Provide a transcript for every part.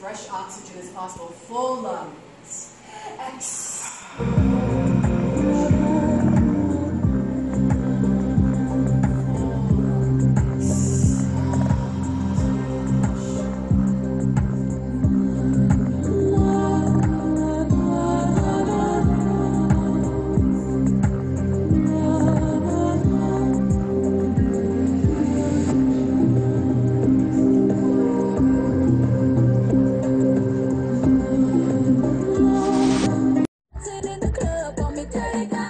fresh oxygen as possible. Full lungs. Exhale. Jamaica.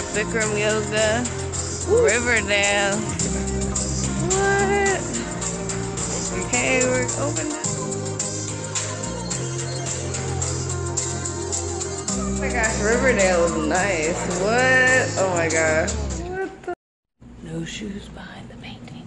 got Bikram Yoga, Riverdale. What? Okay, we're open Oh my gosh, Riverdale is nice. What? Oh my gosh. No shoes behind the painting.